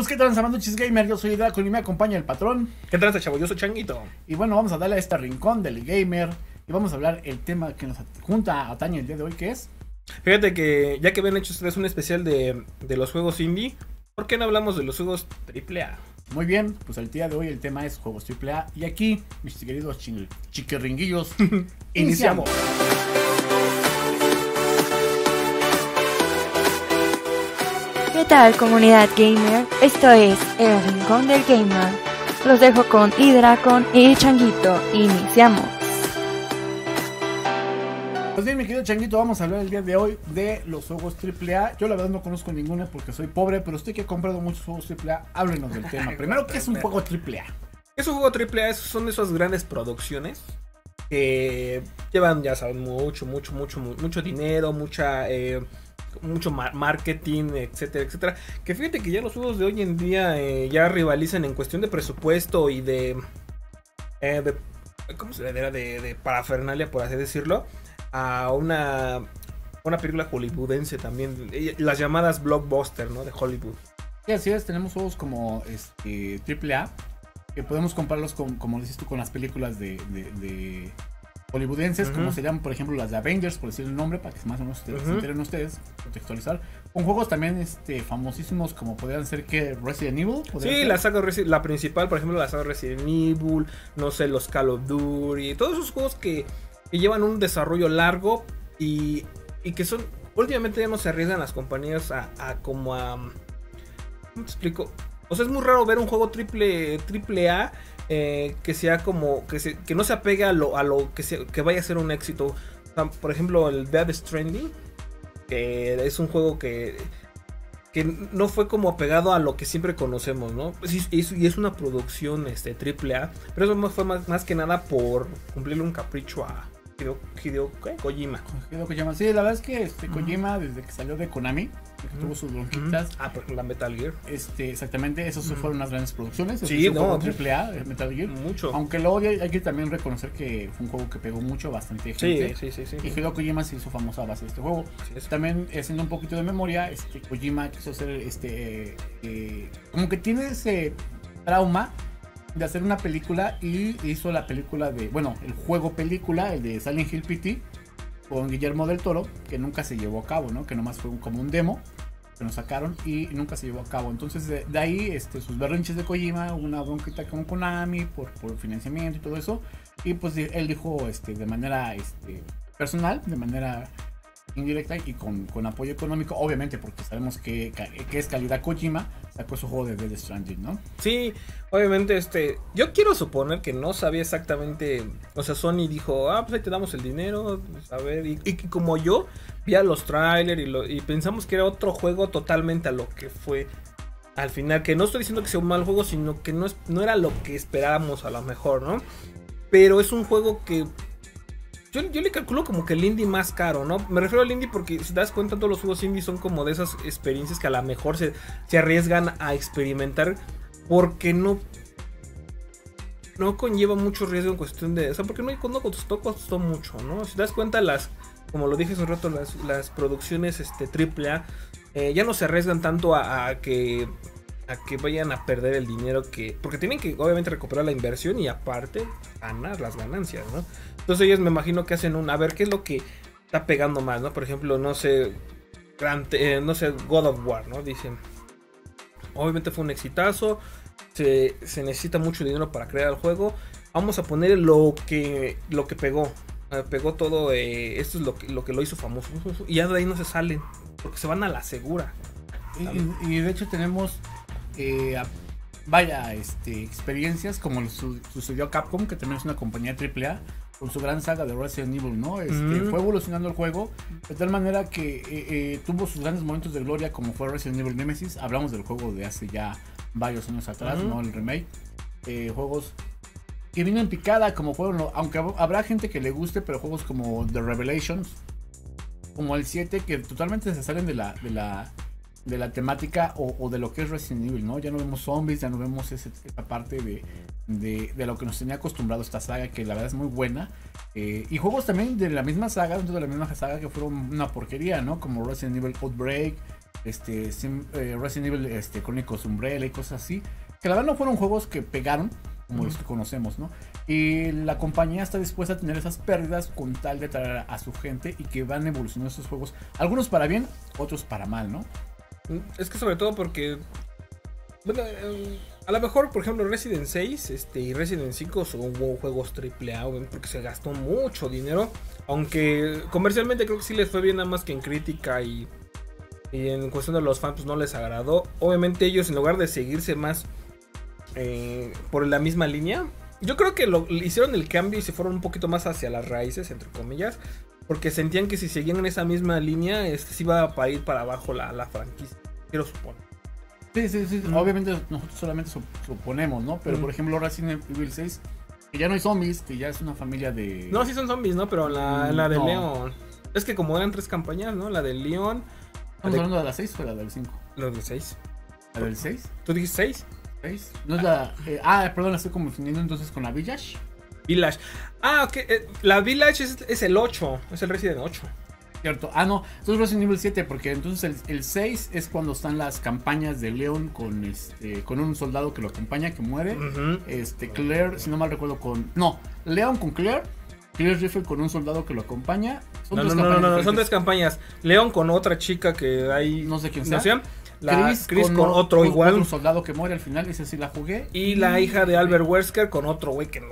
Pues qué tal, Samanduchis Gamer, yo soy Draco y me acompaña el patrón. ¿Qué tal, chavo? Yo soy Changuito. Y bueno, vamos a darle a este rincón del gamer y vamos a hablar el tema que nos junta a Tania el día de hoy, que es... Fíjate que ya que habían hecho ustedes un especial de, de los juegos indie, ¿por qué no hablamos de los juegos AAA? Muy bien, pues el día de hoy el tema es juegos AAA y aquí, mis queridos chiquirringuillos, iniciamos. Tal comunidad gamer? Esto es El Rincón del Gamer. Los dejo con Hidracon y Changuito. Iniciamos. Pues bien, mi querido Changuito, vamos a hablar el día de hoy de los juegos AAA. Yo la verdad no conozco ninguno porque soy pobre, pero usted que ha comprado muchos juegos AAA, háblenos del tema. Primero, ¿qué es un juego AAA? Es un juego AAA, son esas grandes producciones que llevan, ya saben, mucho, mucho, mucho, mucho dinero, mucha... Eh, mucho marketing, etcétera, etcétera. Que fíjate que ya los juegos de hoy en día eh, ya rivalizan en cuestión de presupuesto y de, eh, de ¿cómo se le dirá? De, de, parafernalia, por así decirlo, a una, una película hollywoodense también, las llamadas blockbuster, ¿no? De Hollywood. Sí, así es, tenemos juegos como este, AAA, que podemos compararlos con, como dices tú, con las películas de hollywoodenses, como se llaman, por ejemplo, las de Avengers, por decir el nombre, para que más o menos se enteren ustedes, contextualizar. Con juegos también este, famosísimos como podrían ser que Resident Evil. Sí, la saga la principal, por ejemplo, la saga Resident Evil, no sé, los Call of Duty, todos esos juegos que, llevan un desarrollo largo y, y, que son, últimamente ya no se arriesgan las compañías a, a como a... ¿Cómo te explico? O sea, es muy raro ver un juego triple, triple A eh, que sea como que, se, que no se apegue a lo, a lo que, que vaya a ser un éxito. por ejemplo, el Dead Stranding, que es un juego que, que no fue como apegado a lo que siempre conocemos, ¿no? Y, es una producción este, triple A, pero eso fue más, más que nada por cumplirle un capricho a, Hideo, Kojima. Hideo Kojima. Sí, la verdad es que este, Kojima, desde que salió de Konami, que tuvo sus bronquitas. Ah, por la Metal Gear. Este, exactamente, esas fueron unas grandes producciones. Sí, no. Triple A, Metal Gear. Mucho. Aunque luego hay, que también reconocer que fue un juego que pegó mucho, bastante gente. Sí, sí, sí. Y Hideo Kojima se hizo famoso a base de este juego. también, haciendo un poquito de memoria, este, Kojima quiso hacer, este, eh, como que tiene ese trauma de hacer una película y hizo la película de, bueno, el juego película, el de Silent Hill PT, con Guillermo del Toro, que nunca se llevó a cabo, ¿no? Que nomás fue como un demo que nos sacaron y nunca se llevó a cabo. Entonces de, ahí este, sus berrinches de Kojima, una bronquita con Konami por, por financiamiento y todo eso. Y pues él dijo este, de manera este, personal, de manera indirecta y con, con, apoyo económico, obviamente, porque sabemos que, que, es calidad Kojima, sacó su juego de Dead Stranding, ¿no? Sí, obviamente, este, yo quiero suponer que no sabía exactamente, o sea, Sony dijo, ah, pues ahí te damos el dinero, pues, a ver, y, y como yo, vi a los trailers y, y pensamos que era otro juego totalmente a lo que fue al final, que no estoy diciendo que sea un mal juego, sino que no, es, no era lo que esperábamos a lo mejor, ¿no? Pero es un juego que yo, le calculo como que el indie más caro, ¿no? Me refiero al indie porque si das cuenta, todos los juegos indie son como de esas experiencias que a lo mejor se, se arriesgan a experimentar porque no. No conlleva mucho riesgo en cuestión de. O sea, porque no, no costó, costó mucho, ¿no? Si das cuenta, las. Como lo dije hace un rato, las, las producciones este, AAA eh, ya no se arriesgan tanto a que a que vayan a perder el dinero que. Porque tienen que, obviamente, recuperar la inversión y aparte ganar las ganancias, ¿no? Entonces ellos me imagino que hacen un. A ver qué es lo que está pegando más, ¿no? Por ejemplo, no sé. Eh, no sé, God of War, ¿no? Dicen. Obviamente fue un exitazo. Se, necesita mucho dinero para crear el juego. Vamos a poner lo que, lo que pegó. Pegó todo. Eh, esto es lo que, lo que lo hizo famoso. Y ya de ahí no se salen. Porque se van a la segura. y de hecho tenemos eh, vaya este, experiencias como sucedió a Capcom, que también es una compañía AAA, con su gran saga de Resident Evil, ¿no? Este, Fue evolucionando el juego de tal manera que eh, eh, tuvo sus grandes momentos de gloria, como fue Resident Evil Nemesis. Hablamos del juego de hace ya varios años atrás, ¿no? El remake. juegos que vino en picada, como fueron, aunque habrá gente que le guste, pero juegos como The Revelations, como el 7, que totalmente se salen de la, de la de la temática o, de lo que es Resident Evil, ¿no? Ya no vemos zombies, ya no vemos esa parte de, de, lo que nos tenía acostumbrado esta saga, que la verdad es muy buena. Eh, y juegos también de la misma saga, dentro de la misma saga, que fueron una porquería, ¿no? Como Resident Evil Outbreak, este, Sim- eh, Resident Evil este, Chronicles Umbrella y cosas así, que la verdad no fueron juegos que pegaron como los que conocemos, ¿no? Y la compañía está dispuesta a tener esas pérdidas con tal de traer a su gente y que van evolucionando estos juegos, algunos para bien, otros para mal, ¿no? Es que sobre todo porque. Bueno, eh, a lo mejor, por ejemplo, Resident 6 este, y Resident 5 son juegos AAA, porque se gastó mucho dinero. Aunque comercialmente creo que sí les fue bien, nada más que en crítica y, y en cuestión de los fans pues, no les agradó. Obviamente, ellos en lugar de seguirse más eh, por la misma línea, yo creo que lo, hicieron el cambio y se fueron un poquito más hacia las raíces, entre comillas. Porque sentían que si seguían en esa misma línea, este, se iba a ir para abajo la, la franquicia. Quiero suponer. Sí, sí, sí. Mm. Obviamente nosotros solamente sup- suponemos, ¿no? Pero Mm. por ejemplo, Resident Evil 6, que ya no hay zombies, que ya es una familia de. No, sí son zombies, ¿no? Pero la, Mm, la de no. León. Es que como eran tres campañas, ¿no? La del León, ¿Estamos de- hablando de la 6 o la del 5? los de seis. ¿La del 6? ¿Tú dijiste seis? 6. No es la. eh, ah, perdón, la estoy confundiendo entonces con la Village. Village. Ah, ok. eh, la Village es, es el 8. Es el Resident 8. Cierto. Ah, no, entonces Resident Evil 7, porque entonces el, el 6 es cuando están las campañas de Leon con este con un soldado que lo acompaña, que muere. Este, Claire, si no mal recuerdo, con. No, Leon con Claire. Claire Riffle con un soldado que lo acompaña. Son No, tres no, no, no, campañas no, son tres campañas. León con otra chica que hay. No sé quién no sea. La Chris, con, o- otro con igual. Otro soldado que muere al final, ese sí la jugué. Y la hija de Albert Wesker con otro güey que no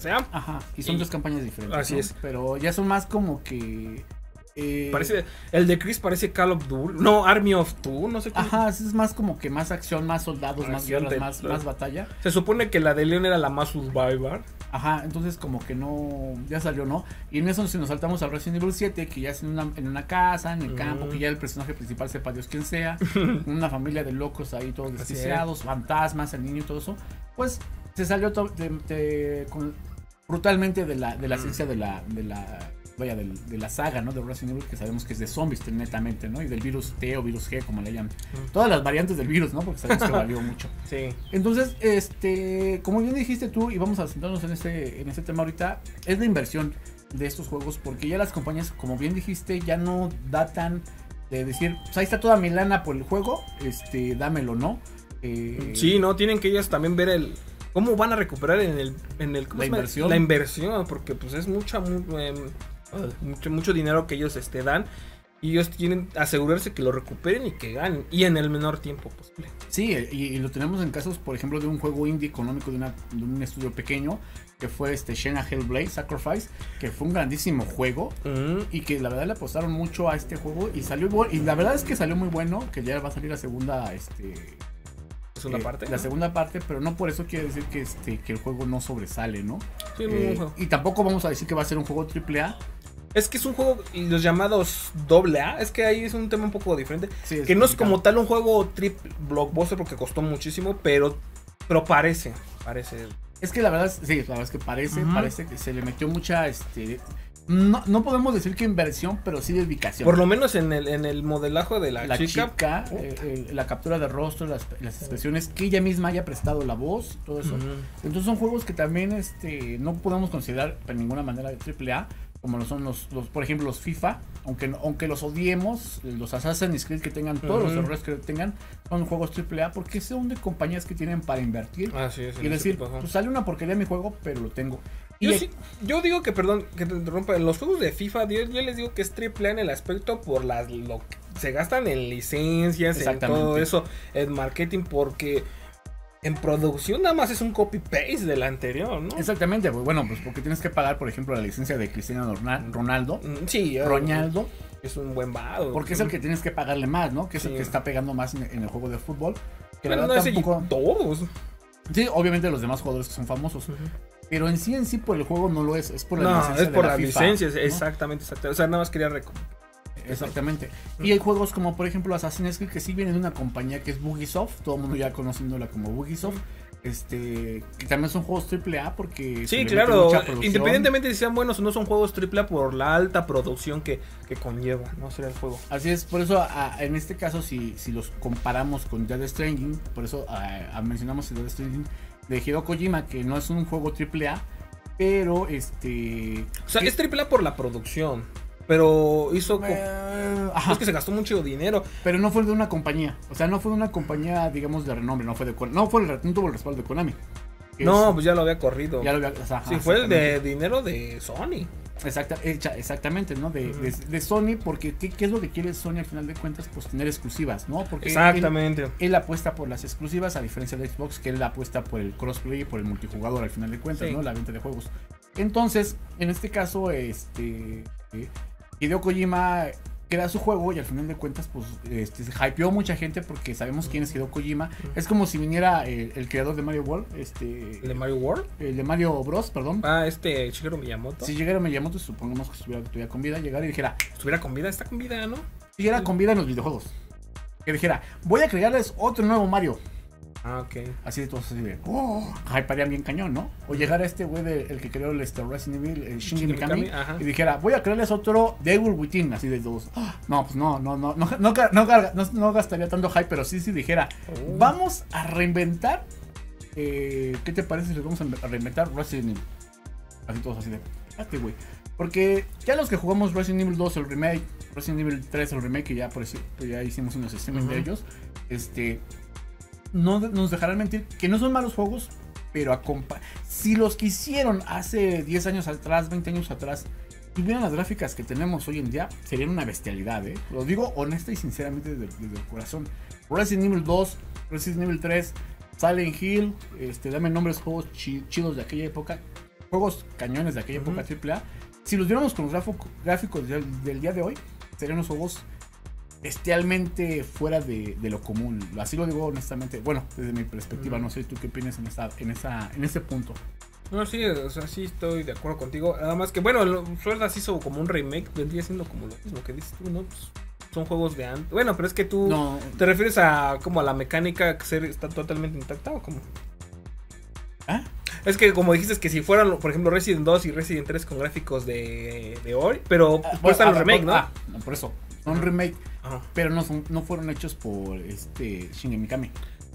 quién sea. Ajá, y son Y- tres campañas diferentes. Así ¿no? es. Pero ya son más como que. eh, Parece, el de Chris parece Call of Duty. No, Army of Two, no sé cómo. Ajá, es más como que más acción, más soldados, más guerras, de- más, más batalla. Se supone que la de León era la más survivor. Ajá, entonces como que no, ya salió, ¿no? Y en eso si nos saltamos al Resident Evil 7, que ya es en una, en una casa, en el Mm. campo, que ya el personaje principal sepa Dios quién sea, una familia de locos ahí todos desquiciados, fantasmas, el niño y todo eso, pues se salió to- de- de- con- brutalmente de la, de la Mm. esencia de la, de la, vaya, del- de, la saga, ¿no? De Resident Evil, que sabemos que es de zombies netamente, ¿no? Y del virus T o virus G, como le llaman. Mm. Todas las variantes del virus, ¿no? Porque sabemos que valió mucho. Sí. Entonces, este, como bien dijiste tú, y vamos a centrarnos en este, en este tema ahorita, es la inversión de estos juegos, porque ya las compañías, como bien dijiste, ya no datan de decir, pues ahí está toda mi lana por el juego, este, dámelo, ¿no? Eh, Sí, no, tienen que ellas también ver el cómo van a recuperar en el en el ¿cómo La inversión. la inversión, porque pues es mucha mu- em, mucho, mucho dinero que ellos este dan y ellos tienen que asegurarse que lo recuperen y que ganen y en el menor tiempo posible. Sí, y, y lo tenemos en casos, por ejemplo, de un juego indie económico de, una- de un estudio pequeño, que fue este Shena Hellblade Sacrifice, que fue un grandísimo juego, Mm, y que la verdad le apostaron mucho a este juego y salió y la verdad es que salió muy bueno que ya va a salir la segunda este una eh, parte. la ¿no? segunda parte pero no por eso quiere decir que este que el juego no sobresale no Sí, Eh, buen juego. y tampoco vamos a decir que va a ser un juego triple A Es que es un juego y los llamados doble A, es que ahí es un tema un poco diferente, Sí, que no es como tal un juego triple blockbuster porque costó muchísimo, pero pero parece, parece. es que la verdad sí la verdad es que parece parece que se le metió mucha este no, no podemos decir que inversión pero sí dedicación Por lo menos en el en el modelaje de la, la chica, chica, eh, eh, la captura de rostro, las, las expresiones, que ella misma haya prestado la voz, todo eso. Entonces son juegos que también este, no podemos considerar de ninguna manera de AAA, como lo son los, los por ejemplo, los FIFA, aunque, aunque los odiemos, los Assassin's Creed que tengan todos los errores que tengan, son juegos AAA porque son de compañías que tienen para invertir Así es. y decir, pues sale una porquería mi juego, pero lo tengo. Yo, sí- yo digo que, perdón, que te interrumpa, en los juegos de FIFA, yo, yo les digo que es triple A en el aspecto por las lo que se gastan en licencias, en todo eso, en marketing, porque en producción nada más es un copy-paste del anterior, ¿no? Exactamente, pues, bueno, pues porque tienes que pagar, por ejemplo, la licencia de Cristiano Ronal- Ronaldo, Mm, Sí, eh, Ronaldo, es un buen vado. Porque es el que tienes que pagarle más, ¿no? Que es el que está pegando más en, en el juego de fútbol. Que la Pero no verdad ese y tampoco... todos. Sí, obviamente los demás jugadores que son famosos. Pero en sí, en sí, por el juego no lo es. Es por la No, licencia es por la las FIFA, licencias, ¿no? exactamente, exactamente. O sea, nada más quería reco- Exactamente. Y hay juegos como, por ejemplo, Assassin's Creed, que sí vienen de una compañía que es Bugisoft. Todo el mundo ya conociéndola como Bugisoft. Este, que también son juegos AAA porque... Sí, claro. Independientemente de si sean buenos o no son juegos triple A por la alta producción que, que conlleva, ¿no? Sería el juego. Así es, por eso a- en este caso si, si los comparamos con Dead Stranding, por eso a- a- mencionamos el Dead Stranding de Hideo Kojima, que no es un juego AAA, pero este... O sea, que- es triple A por la producción. Pero hizo. Eh, ajá. Es que se gastó mucho dinero. Pero no fue de una compañía. O sea, no fue de una compañía, digamos, de renombre. No fue de No fue el, no tuvo el respaldo de Konami. No, es- pues ya lo había corrido. ya lo había- o sea, sí, fue el de dinero de Sony. Exacta- hecha- exactamente, ¿no? De, de- de Sony, porque ¿qué, qué es lo que quiere Sony al final de cuentas? Pues tener exclusivas, ¿no? Porque él- Exactamente. Él, apuesta por las exclusivas, a diferencia de Xbox, que él apuesta por el crossplay y por el multijugador al final de cuentas, Sí. ¿no? La venta de juegos. Entonces, en este caso, este. eh, Hideo Kojima crea su juego y al final de cuentas, pues, este, se hypeó mucha gente porque sabemos quién es Hideo Kojima. Es como si viniera el, el creador de Mario World, este. ¿El de Mario World? El de Mario Bros, perdón. Ah, este Shigeru Miyamoto. Si llegara Miyamoto, supongamos que estuviera todavía con vida, llegara y dijera, Estuviera con vida, está con vida, ¿no? si llegara con vida en los videojuegos. Que dijera, voy a crearles otro nuevo Mario. Ah, ok. Así de todos así de, oh, hypearían bien cañón, ¿no? O llegara este güey, de- el que creó el este, Resident Evil, el Shinji Mikami, Mikami, y dijera, voy a crearles otro Devil Within, así de todos. "Ah, No, pues no, no, no, no, no, no, no- gastaría tanto hype, pero sí, sí dijera, Oh. vamos a reinventar, eh, ¿qué te parece si vamos a reinventar Resident Evil? Así todos así de, espérate, güey. Porque ya los que jugamos Resident Evil 2, el remake, Resident Evil 3, el remake, que ya, por eso, ya hicimos unos streamings de Ujú. ellos, este, no nos dejarán mentir que no son malos juegos, pero a compa- si los que hicieron hace 10 años atrás, 20 años atrás, tuvieran las gráficas que tenemos hoy en día, serían una bestialidad, ¿eh? Lo digo honesta y sinceramente desde, desde el corazón. Resident Evil 2, Resident Evil 3, Silent Hill, este, dame nombres, juegos chi- chidos de aquella época, juegos cañones de aquella Ujú. época AAA. Si los viéramos con los gráficos del, del día de hoy, serían unos juegos bestialmente fuera de, de lo común. Así lo digo honestamente. Bueno, desde mi perspectiva, Mm. no sé tú qué opinas en esa, en esa, en ese punto. No, sí, o sea, sí estoy de acuerdo contigo. Nada más que, bueno, Dance hizo como un remake, vendría siendo como lo mismo que dices tú, ¿no? Pues, son juegos de antes. Bueno, pero es que tú No, te refieres a como a la mecánica que ser, está totalmente intacta o como. ¿Ah? Es que como dijiste que si fueran, por ejemplo, Resident 2 y Resident 3 con gráficos de, de hoy, pero Ah, pues están ah, los remake, ¿no? ah, no, por eso. Son remake, Ajá. pero no, son, no fueron hechos por este Shinji Mikami.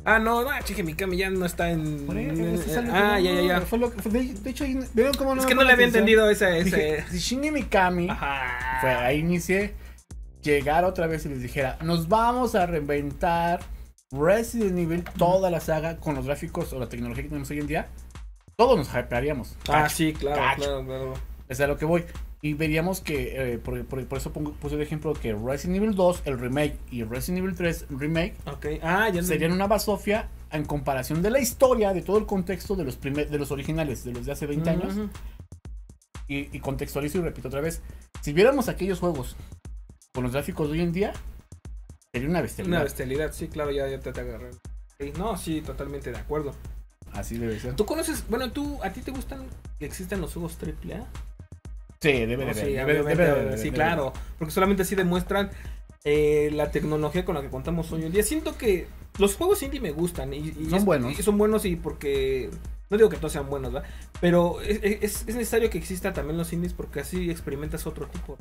Ah, no, no, chique, Mikami ya no está en. Por algo ah, ya, ya, ya. Fue lo que, fue de, de hecho, ahí- ¿vieron cómo Es que no le había atención? entendido ese. Dije, ese... si Shinji Mikami Ajá. fue ahí inicié, llegar otra vez y les dijera, nos vamos a reinventar Resident Evil, toda la saga con los gráficos o la tecnología que tenemos hoy en día, todos nos hypearíamos. Ah, sí, claro, cacho. claro, claro. Es a lo que voy. Y veríamos que, eh, por, por- por eso pongo, puse el ejemplo que Resident Evil 2, el remake, y Resident Evil 3, remake, Ok. Ah, ya serían una basofia en comparación de la historia, de todo el contexto de los, primer- de los originales, de los de hace 20 años. Y, y contextualizo y repito otra vez. Si viéramos aquellos juegos con los gráficos de hoy en día, sería una bestialidad. Una bestialidad, sí, claro, ya, ya te, te agarré. Sí, no, sí, totalmente de acuerdo. Así debe ser. ¿Tú conoces, bueno, tú, a ti te gustan que existan los juegos AAA? Sí, debe de No, haber, sí, claro, porque solamente así demuestran eh, la tecnología con la que contamos hoy en día. Siento que los juegos indie me gustan y, y Son es- buenos. y son buenos y porque no digo que todos sean buenos, ¿verdad? Pero es, es- es necesario que exista también los indies porque así experimentas otro tipo,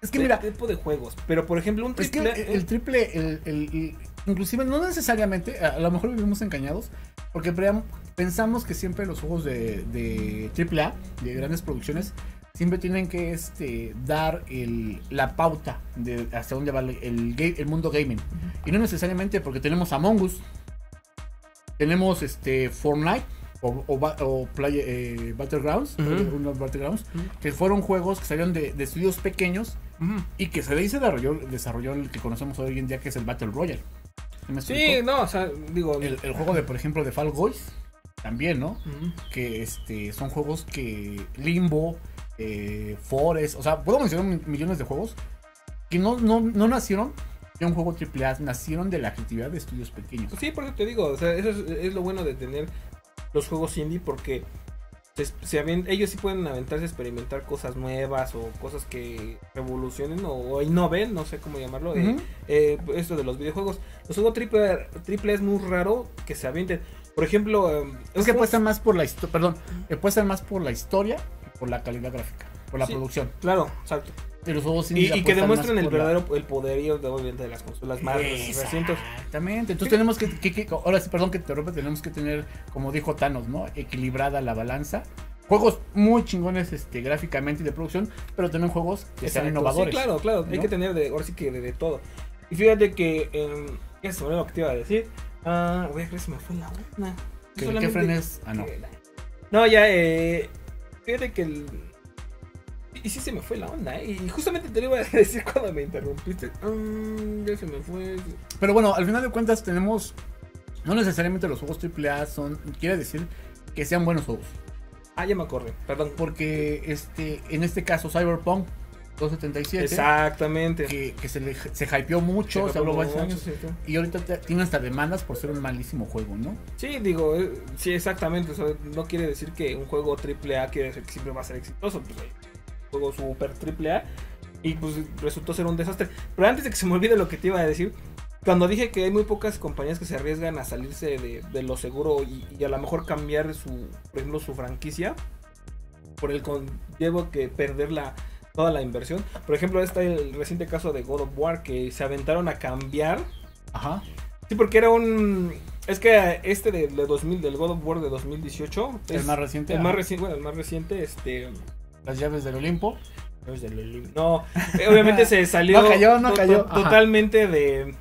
Es que de, mira, tipo de juegos. Pero por ejemplo, un es que triple el, el triple, el, el- el- inclusive no necesariamente, a lo mejor vivimos engañados, porque pensamos que siempre los juegos de, de AAA, de grandes producciones, siempre tienen que este, dar el, la pauta de hacia dónde va el, el, ga- el mundo gaming. Y no necesariamente porque tenemos Among Us, tenemos este Fortnite o, o, o Play- eh, Battlegrounds, que fueron juegos que salieron de, de estudios pequeños y que se se desarrolló, desarrolló el que conocemos hoy en día, que es el Battle Royale. ¿Sí me Sí, explico? no, o sea, digo. el, el juego de, por ejemplo, de Fall Guys, también, ¿no? Que este, son juegos que Limbo, eh, Forest, o sea, puedo mencionar mi- millones de juegos que no, no, no nacieron de un juego AAA, nacieron de la creatividad de estudios pequeños. Sí, por eso te digo, o sea, eso es, es lo bueno de tener los juegos indie porque se, se avien- ellos sí pueden aventarse a experimentar cosas nuevas o cosas que revolucionen o, o innoven, no sé cómo llamarlo, eh, esto de los videojuegos. Los juegos triple, triple es muy raro que se avienten. Por ejemplo, eh, Es que apuestan más por la historia, perdón, apuestan más por la historia por la calidad gráfica, por la Sí. producción. Claro, exacto. Juegos Y, y que demuestren el por la- verdadero el poderío de, obviamente, de las consolas más recientes. Exactamente. Entonces tenemos que, que- que- ahora sí, perdón que te rompe, tenemos que tener, como dijo Thanos, ¿no? Equilibrada la balanza juegos muy chingones este, gráficamente y de producción, pero también juegos que sean innovadores. Sí, claro, claro. Hay ¿no? que tener de, ahora sí que de, de todo. Y fíjate que. Eh, ¿Qué es lo que te iba a decir? Ah, voy a creer se me fue la onda. Que el Solamente Kefren es- ah, no. No, ya, eh. Fíjate que el. Y sí se me fue la onda, ¿eh? Y justamente te lo iba a decir cuando me interrumpiste. Mm, ya se me fue. Pero bueno, al final de cuentas tenemos, no necesariamente los juegos AAA son, quiere decir que sean buenos juegos. Ah, ya me acordé, perdón. Porque este, en este caso Cyberpunk 277, Exactamente. que, que se, le, se hypeó mucho, se, habló varios años. Sí, sí. Y ahorita te- tiene hasta demandas por ser un malísimo juego, ¿no? Sí, digo, eh, sí, exactamente. o sea, no quiere decir que un juego AAA quiere decir que siempre va a ser exitoso. Pues hay un juego super AAA y pues resultó ser un desastre. Pero antes de que se me olvide lo que te iba a decir, cuando dije que hay muy pocas compañías que se arriesgan a salirse de, de lo seguro y, y a lo mejor cambiar su, por ejemplo, su franquicia por el conllevo que perder la toda la inversión. Por ejemplo, está el reciente caso de God of War que se aventaron a cambiar Ajá. Sí, porque era un. Es que este de, de 2000, del God of War de 2018. El es- más reciente. El más reciente, bueno, el más reciente, este. Las llaves del Olimpo. No, es del Olim- no, eh, obviamente se salió. No cayó, no cayó, to- totalmente de.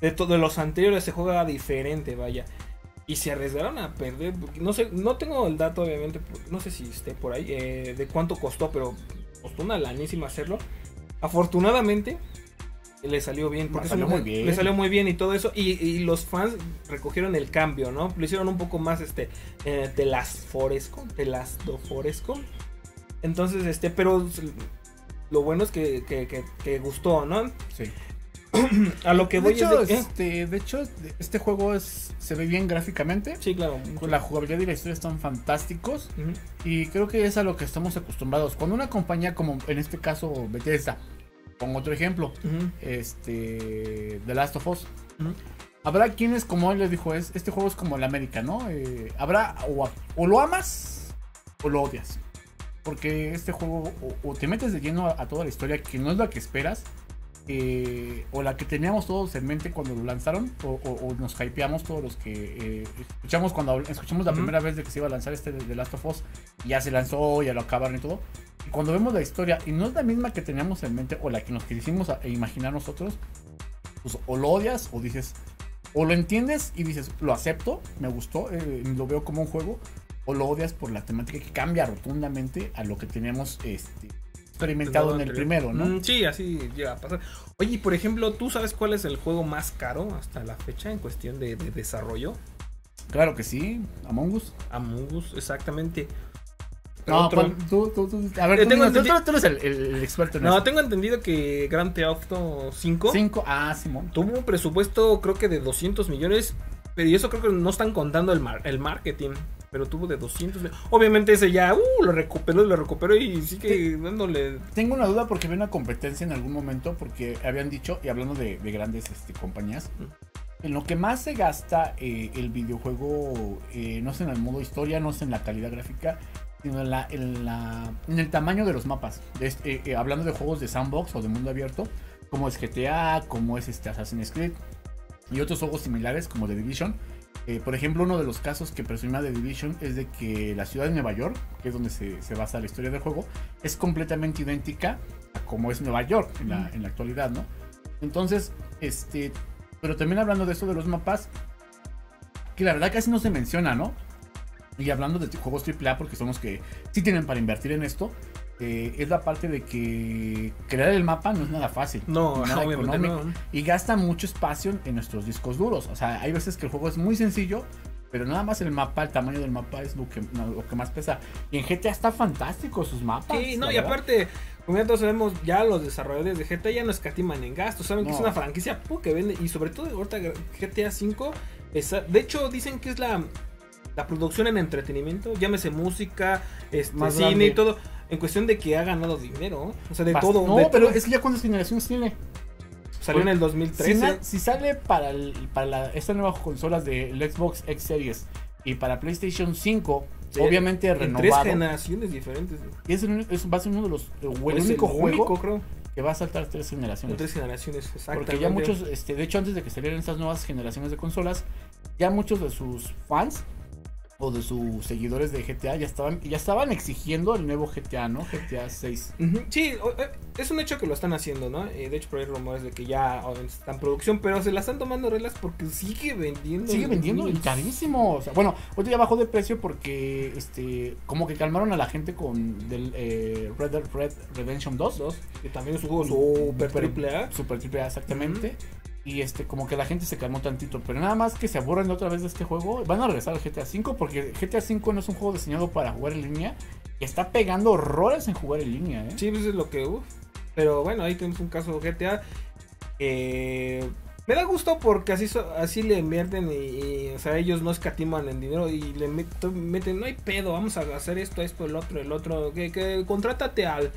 De, to- de los anteriores se juega diferente, vaya. Y se arriesgaron a perder. No sé, no tengo el dato, obviamente. No sé si esté por ahí. eh, de cuánto costó, pero costó una lanísima hacerlo. Afortunadamente. Le salió bien, porque Le salió muy bien. le salió muy bien y todo eso. Y, y los fans recogieron el cambio, ¿no? Lo hicieron un poco más este eh, de las Foresco, de las do Foresco. Entonces, este, pero lo bueno es que, que, que- que gustó, ¿no? Sí. A lo que de voy hecho, es de, ¿eh? este, de hecho, este juego es, se ve bien gráficamente. Sí, claro. Con la jugabilidad y la historia están fantásticos. Y creo que es a lo que estamos acostumbrados. Cuando una compañía como en este caso Bethesda, pongo otro ejemplo, este The Last of Us. Habrá quienes, como él les dijo, es, este juego es como el América, ¿no? Eh, habrá o, o lo amas o lo odias. Porque este juego o, o te metes de lleno a, a toda la historia que no es la que esperas. Eh, o la que teníamos todos en mente cuando lo lanzaron, o, o- o nos hypeamos todos los que eh, escuchamos cuando escuchamos la primera vez de que se iba a lanzar este de The Last of Us, y ya se lanzó, ya lo acabaron y todo. Y cuando vemos la historia y no es la misma que teníamos en mente o la que nos quisimos a- imaginar nosotros, pues o lo odias o dices, o lo entiendes y dices, lo acepto, me gustó, eh, lo veo como un juego, o lo odias por la temática que cambia rotundamente a lo que teníamos este, experimentado en el primero, ¿no? Mm, sí, así llega a pasar. Oye, por ejemplo, ¿tú sabes cuál es el juego más caro hasta la fecha en cuestión de, de desarrollo? Claro que sí, Among Us. Among Us, exactamente. No, Otro- ¿cuál? tú, tú, tú, a ver, Yo tú, tengo tú- entendi- tú- tú eres el, el- el experto en No, eso. tengo entendido que Grand Theft Auto 5 Cinco, ah, Simón. tuvo un presupuesto creo que de 200 millones, pero eso creo que no están contando el, mar- el marketing, pero tuvo de 200 millones. Obviamente ese ya uh, lo recuperó, lo recuperó y sigue dándole... Tengo una duda porque vi una competencia en algún momento porque habían dicho, y hablando de, de grandes este, compañías, en lo que más se gasta eh, el videojuego eh, no es en el modo historia, no es en la calidad gráfica, sino en, la, en, la- en el tamaño de los mapas. Este, eh, hablando de juegos de sandbox o de mundo abierto, como es GTA, como es este Assassin's Creed y otros juegos similares como The Division. Eh, por ejemplo, uno de los casos que presumía The Division es de que la ciudad de Nueva York, que es donde se, se basa la historia del juego, es completamente idéntica a como es Nueva York en la, en la actualidad, ¿no? Entonces, este, pero también hablando de esto de los mapas, que la verdad casi no se menciona, ¿no? Y hablando de juegos AAA, porque son los que sí tienen para invertir en esto, eh, es la parte de que crear el mapa no es nada fácil. No, nada obviamente económico, no. Y gasta mucho espacio en nuestros discos duros. O sea, hay veces que el juego es muy sencillo, pero nada más el mapa, el tamaño del mapa es lo que, no, lo que más pesa. Y en GTA está fantástico sus mapas. Sí, no, y verdad. aparte, como ya todos sabemos, ya los desarrolladores de GTA ya no escatiman en gastos, saben que es una franquicia que vende, y sobre todo ahorita GTA V, está- de hecho dicen que es la, la producción en entretenimiento, llámese música, este, Más cine grande. y todo, en cuestión de que ha ganado dinero, o sea, de Bast- todo. No, de pero todo. es que ya cuántas generaciones tiene. salió en el Si, 2013. na- si sale para, el, para la, estas nuevas consolas de el Xbox X Series y para PlayStation 5, Sí, obviamente en tres generaciones diferentes. Y es, el- es- va a ser uno de los el Es único juego creo, que va a saltar tres en generaciones. tres generaciones, exactamente. Porque ya muchos, este, de hecho, antes de que salieran estas nuevas generaciones de consolas, ya muchos de sus fans o de sus seguidores de GTA ya estaban ya estaban exigiendo el nuevo GTA, ¿no? GTA 6. Sí, eh, es un hecho que lo están haciendo, ¿no? Eh, de hecho, por ahí rumores de que ya está en producción, pero se la están tomando reglas porque sigue vendiendo. Sigue vendiendo y carísimo. O sea, bueno, hoy ya bajó de precio porque este como que calmaron a la gente con del eh, Red Dead Red Redemption 2. 2 que también es un juego super triple A. Super triple A, exactamente. Y este, como que la gente se calmó tantito. Pero nada más que se aburren otra vez de este juego. Van a regresar al GTA V porque GTA V no es un juego diseñado para jugar en línea. Y está pegando horrores en jugar en línea, ¿eh? Sí, pues es lo que. Pero bueno, ahí tenemos un caso de GTA. Eh, me da gusto porque así, así le invierten y, o sea, ellos no escatiman en dinero y le meten, no hay pedo, vamos a hacer esto, esto, el otro, el otro. Que, que contrátate al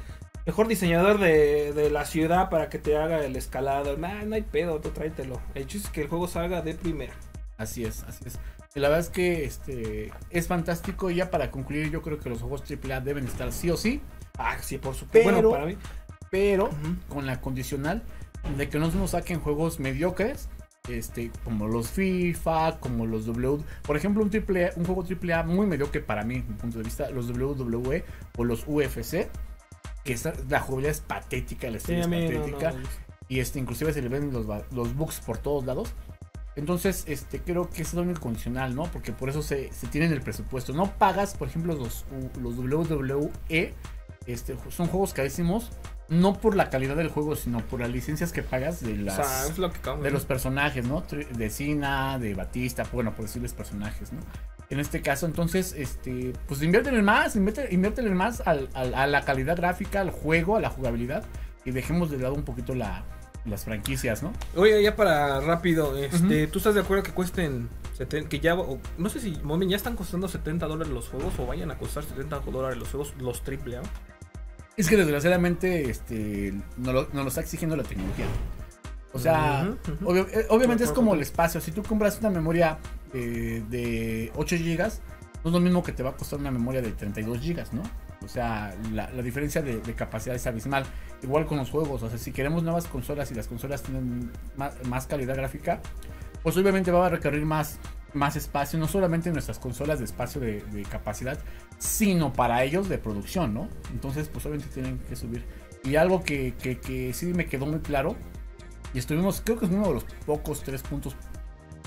mejor diseñador de, la ciudad para que te haga el escalado. Nah, no hay pedo, tú tráetelo. El hecho es que el juego salga de primera. Así es, así es. La verdad es que este es fantástico. Y ya para concluir, yo creo que los juegos AAA deben estar sí o sí. Ah, sí, por supuesto. Pero, bueno, para mí. Pero con la condicional de que no nos saquen juegos mediocres. Este, como los FIFA, como los W. Por ejemplo, un, triple un juego AAA muy mediocre para mí, mi punto de vista, los WWE o los UFC que la jugabilidad es patética, la historia es patética. y este, inclusive se le ven los, los bugs por todos lados. Entonces, este, creo que es lo único condicional, ¿no? Porque por eso se, se tienen el presupuesto. No pagas, por ejemplo, los, los WWE. Este, son juegos carísimos. No por la calidad del juego, sino por las licencias que pagas de las de los personajes, ¿no? De Cena, de Batista, bueno, por decirles personajes, ¿no? En este caso. Entonces, este, pues inviértele más, inviértele, más a la calidad gráfica, al juego, a la jugabilidad. Y dejemos de lado un poquito la, las franquicias, ¿no? Oye, ya para rápido, este, ¿tú estás de acuerdo que cuesten que ya, no sé si, ya están costando 70 dólares los juegos o vayan a costar 70 dólares los juegos, los triple A? Es que desgraciadamente, este, no lo, no lo está exigiendo la tecnología. O sea, eh, obviamente es como el espacio. Si tú compras una memoria eh, de 8 GB, no es lo mismo que te va a costar una memoria de 32 GB, ¿no? O sea, la, diferencia de, capacidad es abismal. Igual con los juegos. O sea, si queremos nuevas consolas y las consolas tienen más, calidad gráfica, pues obviamente va a requerir más, más espacio, no solamente en nuestras consolas de espacio de, capacidad, sino para ellos de producción, ¿no? Entonces, pues obviamente tienen que subir. Y algo que, que, que sí me quedó muy claro y estuvimos, creo que es uno de los pocos tres puntos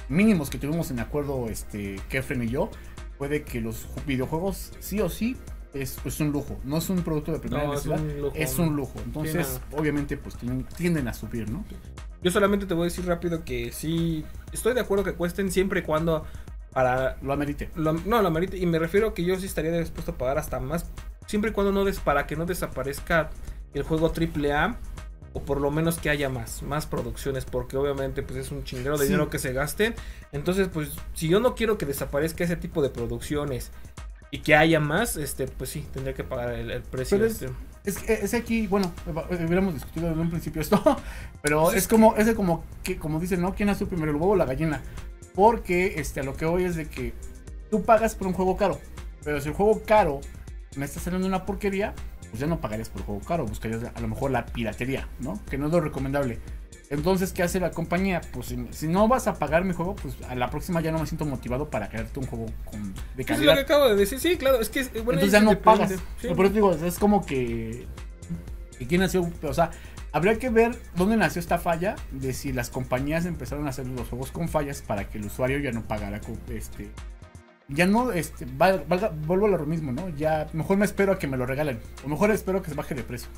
mínimos que tuvimos en acuerdo este, Kefren y yo, fue que los videojuegos sí o sí es, un lujo, no es un producto de primera necesidad, es, un lujo. Entonces, obviamente, pues tienden, a subir, ¿no? Yo solamente te voy a decir rápido que sí, estoy de acuerdo que cuesten siempre y cuando para... Lo amerite. no, lo amerite. Y me refiero a que yo sí estaría dispuesto a pagar hasta más, siempre y cuando no des, para que no desaparezca el juego AAA o por lo menos que haya más, más producciones, porque obviamente pues es un chinguero de dinero que se gasten. Entonces, pues si yo no quiero que desaparezca ese tipo de producciones y que haya más, este, pues sí, tendría que pagar el, precio. es, este. es, aquí, bueno, hubiéramos discutido desde un principio esto, pero es, como, es como que, como dicen, ¿no? ¿Quién hace primero el huevo o la gallina? Porque este, a lo que voy es de que tú pagas por un juego caro, pero si el juego caro me está saliendo una porquería, pues ya no pagarías por juego caro, buscarías a lo mejor la piratería, ¿no? Que no es lo recomendable. Entonces, ¿qué hace la compañía? Pues si, no vas a pagar mi juego, pues a la próxima ya no me siento motivado para crearte un juego con, de calidad. Es lo que acabo de decir, sí, claro, es que... Bueno, Entonces ya no pagas. Por eso digo, es como que... quién nació? O sea, habría que ver dónde nació esta falla de si las compañías empezaron a hacer los juegos con fallas para que el usuario ya no pagara este, ya no, este, vuelvo a lo mismo, ¿no? Ya, mejor me espero a que me lo regalen. O mejor espero que se baje de precio.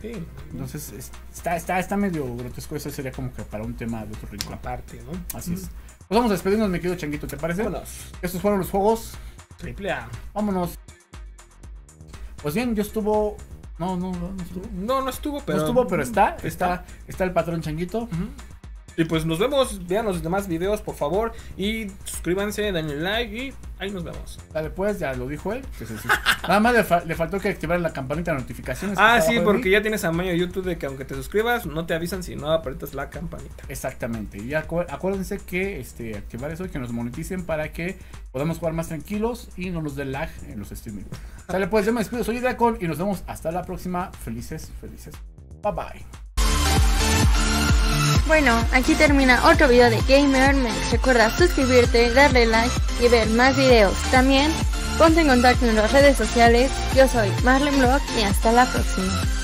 Sí. Entonces, está, está, está medio grotesco. Eso sería como que para un tema de otro rincón. Aparte, ¿no? Así es. Pues vamos a despedirnos, mi querido Changuito, ¿te parece? Vámonos. Estos fueron los juegos. Triple A. Vámonos. Pues bien, yo estuvo. No, no, no, no estuvo. No, no estuvo, pero. No estuvo, pero está. Está, está, el patrón Changuito. Y pues nos vemos, vean los demás videos por favor y suscríbanse, denle like y ahí nos vemos. Dale pues, ya lo dijo él. Nada más le, faltó que activar la campanita de notificaciones. Ah, sí, porque ya tienes a mayo YouTube de que aunque te suscribas no te avisan si no aprietas la campanita. Exactamente. Y acuérdense que este, activar eso y que nos moneticen para que podamos jugar más tranquilos y no nos dé lag en los streaming. Dale pues, yo me despido, soy Dracon y nos vemos hasta la próxima. Felices, felices. Bye bye. Bueno, aquí termina otro video de Gamer. Me recuerda suscribirte, darle like y ver más videos. También ponte en contacto en las redes sociales. Yo soy Marlene Block y hasta la próxima.